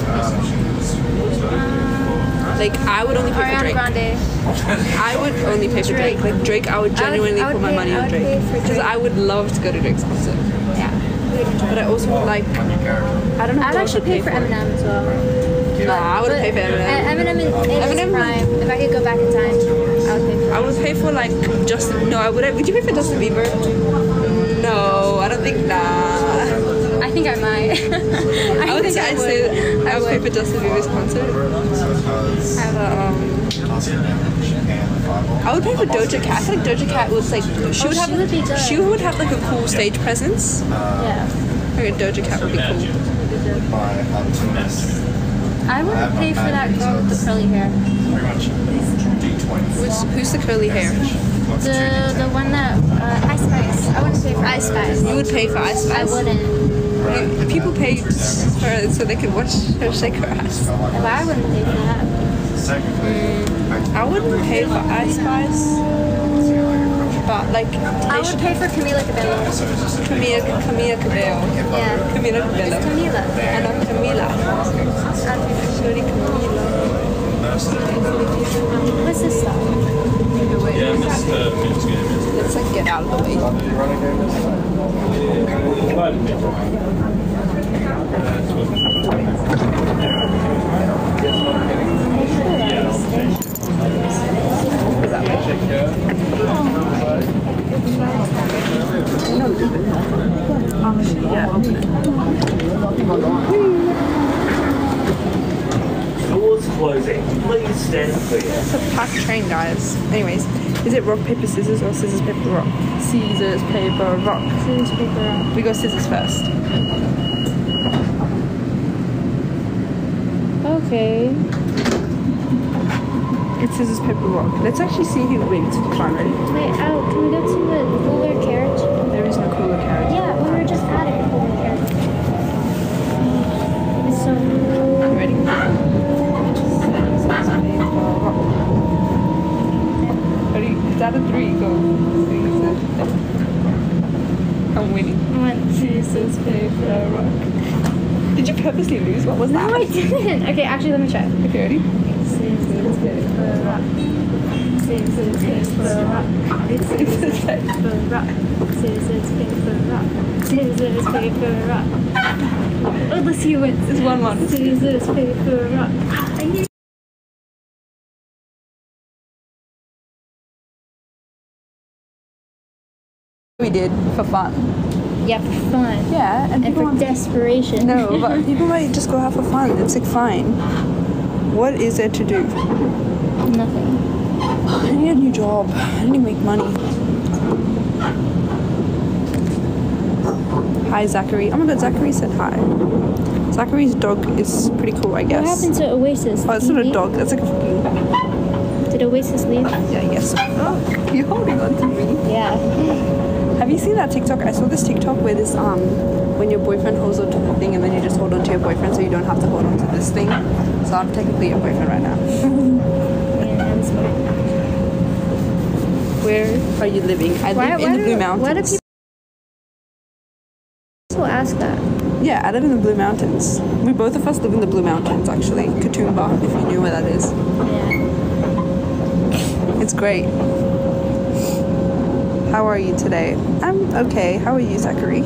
Um, like I would only pay for Drake. Grande. I would only pay for Drake. Like Drake, I would I would- genuinely I would put my money on Drake because I would love to go to Drake's concert. Yeah. But I also would like. I don't know. I'd actually I'd pay for Eminem as well. Nah, I would pay for Eminem. Eminem in, in Eminem- his prime. If I could go back in time, I would pay for I would pay for like Justin. No, I would. Would you pay for Justin Bieber? No, I don't think. Nah. I think I might. I, I would think say I I would. say I would pay would. for Justin Bieber's concert. Um, I would pay for Doja Cat. I feel like Doja Cat was like she would Oh, have she would be good. she would have like a cool stage presence. Yeah. I think Doja Cat would be cool. I would pay for that girl with the curly hair. Who's, who's the curly hair? The the one that uh, Ice Spice. I wouldn't pay for Ice Spice. You would pay for Ice Spice. I wouldn't. You- People pay for so they could watch her shake her ass. But I wouldn't pay for that. Mm. I wouldn't pay for Ice Spice, but like I would pay for Camila Cabello. Camila Camila Cabello. Yeah. Camila It's Cabello. Camila. I know Camila. I'd pay for Shorty Camila. What's this stuff? Yeah, Miss uh, Miss Game. Let's like get out of the way. Doors closing. Please stand clear. It's a packed train, guys. Anyways, is it rock paper scissors or scissors paper rock? Scissors paper rock. Scissors paper rock. We go scissors first. Okay. It's scissors paper rock. Let's actually see who wins. Come on, ready? Wait, oh, can we go to the cooler carriage? There is no cooler carriage. Yeah, we were just at it. Cooler carriage. It's so. You ready? Scissors paper rock. Ready? It's out of three. Go. I'm winning. One, two, Scissors paper rock. Did you purposely lose? What was that? No, I didn't. Okay, actually, let me try. Okay, ready? Scissors, paper, rock. Scissors, paper, rock. Scissors, paper, rock. Scissors, paper, rock. Scissors, paper, rock. Oh, let's see who wins. It's one one. Scissors, paper, rock. We did for fun. Yeah, for fun. Yeah, and And for want- desperation. No, but people might just go out for fun. It's like fine. What is there to do? Nothing. I need a new job. I need to make money. Hi, Zachary. Oh my god, Zachary said hi. Zachary's dog is pretty cool, I guess. What happened to Oasis? Oh, it's not a dog. That's like a. Did Oasis leave? Yeah, I guess. Oh, you're holding on to me. Yeah. Seen that TikTok? I saw this TikTok where this um, when your boyfriend holds onto the thing and then you just hold on to your boyfriend so you don't have to hold on to this thing. So I'm technically your boyfriend right now. yeah. Where are you living? I Why, live why in the Blue Why do Mountains. people ask that? Yeah, I live in the Blue Mountains. We both of us live in the Blue Mountains, actually. Katoomba, if you knew where that is. Yeah. It's great. How are you today? I'm okay. How are you, Zachary?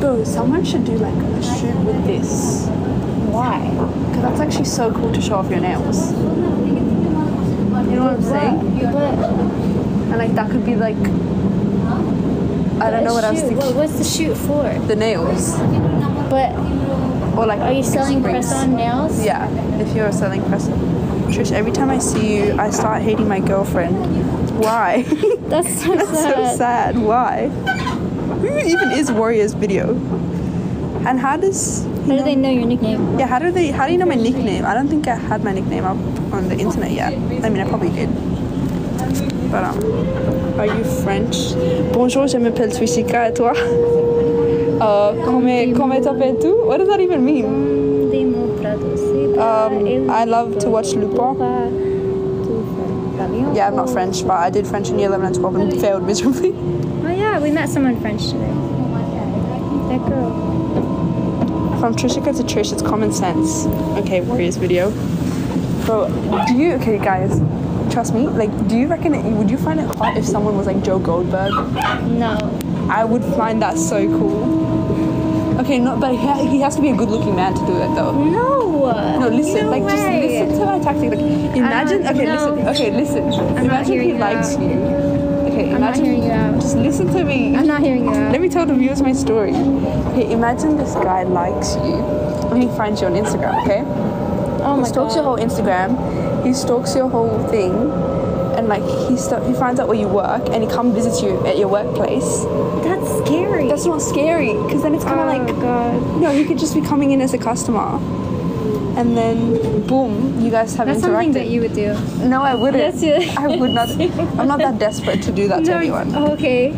Bro, someone should do like a shoot with this. Why? Because that's actually so cool to show off your nails. You know what I'm saying? And like that could be like I don't know what I was shoot, thinking. what's the shoot for? The nails. But Or like are you selling press-on nails? Yeah, if you're selling press on. Trish, every time I see you, I start hating my girlfriend. Why? That's so That's so sad. sad. Why? Who even is Warriors video? And how does How do they know your nickname? yeah, how do they how do you know my nickname? I don't think I had my nickname up on the internet yet. I mean I probably did. But um are you French? Bonjour, je m'appelle et toi? Uh, come, come t'appelles-tu? What does that even mean? Um, I love to watch Lupin. Yeah, I'm not French, but I did French in year 11 and 12 and failed miserably. Oh yeah, we met someone French today. That girl. From Trishika to Trish, it's common sense. Okay, Warriors video. Bro, do you, okay, guys, trust me, like, do you reckon, it, would you find it hot if someone was like Joe Goldberg? No. I would find that so cool. Okay, not, but he, ha- he has to be a good looking man to do it though. No. No, listen, No like, just listen to my tactic. Like, imagine, okay, know. listen, okay, listen. not imagine he likes out. you. Okay, I'm not imagine. hearing you out. Just listen to me. I'm not hearing you out. Let me tell the viewers my story. Okay, imagine this guy likes you and he finds you on Instagram, okay? oh my god. He my stalks your whole Instagram, he stalks your whole thing, and like he st- he finds out where you work and he come visits you at your workplace. That's scary. That's not scary because then it's kind of oh like god. no, he could just be coming in as a customer, and then boom, you guys have That's interacted. something that you would do. no, I wouldn't. That's it. I would not. I'm not that desperate to do that to anyone. oh, okay.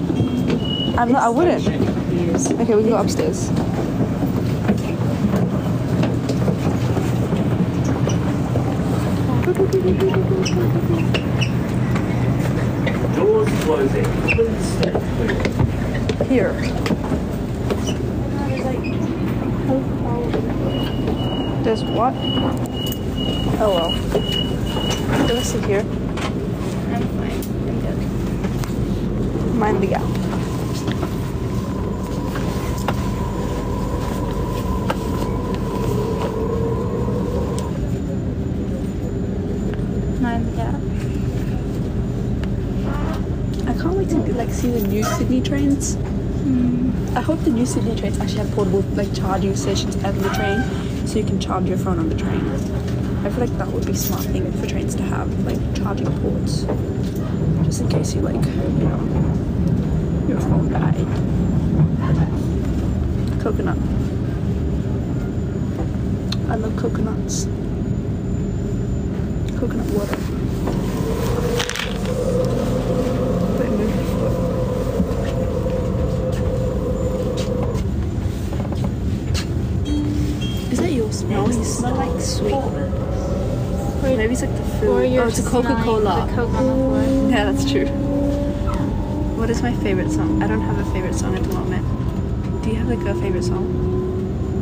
I'm not. I wouldn't. Okay, we can go upstairs. Stand clear. Here. There's what? Oh well. Let's sit here. I'm fine. I'm good. Mind the gap. Mind the gap. I can't wait to like see the new Sydney trains. Hmm. I hope the new Sydney trains actually have portable like charging stations at the train, so you can charge your phone on the train. I feel like that would be a smart thing for trains to have, like charging ports, just in case you like, you know, your phone died. Coconut. I love coconuts. Coconut water. Your smell? Like sweet. Maybe it's like the food. Or oh, it's a Coca-Cola. Yeah, that's true. What is my favorite song? I don't have a favorite song at the moment. Do you have like a favorite song?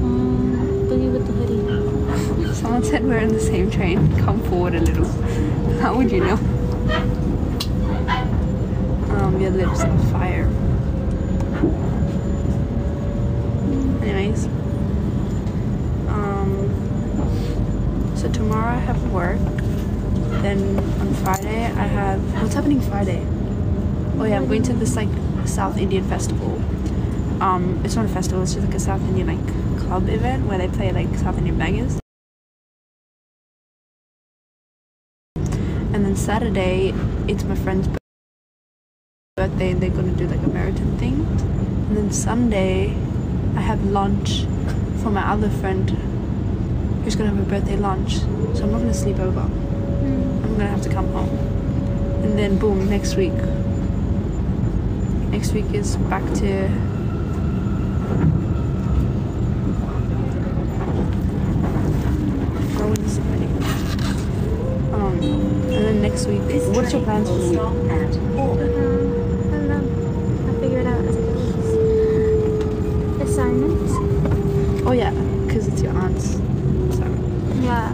Um, Boogie with the hoodie. Someone said we're in the same train. Come forward a little. How would you know? Um, your lips are fire. Anyways. Um, so tomorrow I have work. Then on Friday I have. What's happening Friday? Oh yeah, I'm going to this like South Indian festival. Um, it's not a festival. It's just like a South Indian like club event where they play like South Indian bangers. And then Saturday, it's my friend's birthday, and they're gonna do like a marathon thing. And then Sunday, I have lunch for my other friend who's gonna have a birthday lunch. So I'm not gonna sleep over. I'm gonna have to come home. And then boom, next week. Next week is back to Oh, when is it? Um, and then next week, what's your plans for the week? Um, I don't know. I'll figure it out as it goes. Assignments? Oh yeah, because it's your aunt's. So, Yeah,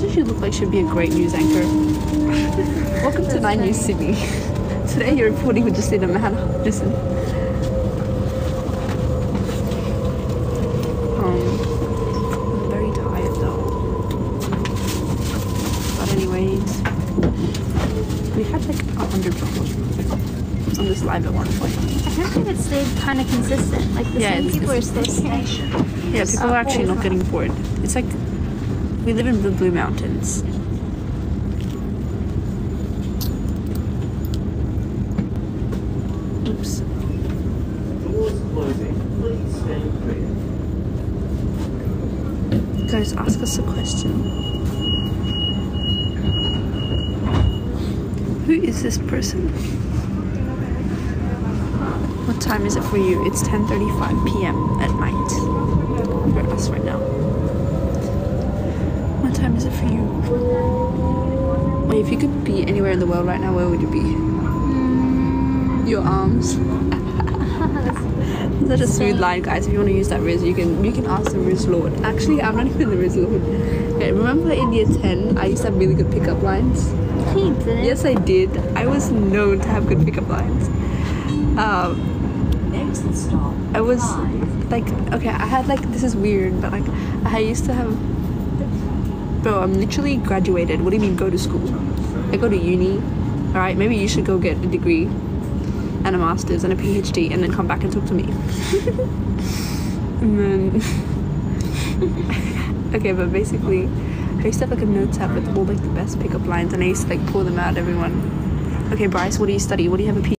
this should look like should be a great news anchor. Welcome to Nine News Sydney. Today you're reporting with Justina Manor. Listen. Um, I'm very tired though. But anyways, we had like a hundred people on this live at one point. I of think it stayed kind of consistent. Like the Yeah, same people are still staying. Yeah, people are actually not getting bored. It's like we live in the Blue Mountains. Oops. Guys, ask us a question. Who is this person? What time is it for you? It's 10:35 p.m. at night for us right now. What time is it for you? Wait, if you could be anywhere in the world right now, where would you be? Your arms. Such a smooth line, guys. If you want to use that Riz, you can you can ask the Riz Lord. Actually, I'm not even the Riz Lord. Okay, remember in year 10, I used to have really good pickup lines? He didn't. Yes, I did. I was known to have good pickup lines. Um, Next stop. I was like, okay, I had like, this is weird, but like, I used to have. Bro, I'm literally graduated. What do you mean go to school? I go to uni. Alright, maybe you should go get a degree and a master's and a PhD and then come back and talk to me. and then. okay, but basically, I used to have like a notes app with all like the best pickup lines and I used to like pull them out, everyone. Okay, Bryce, what do you study? What do you have a P?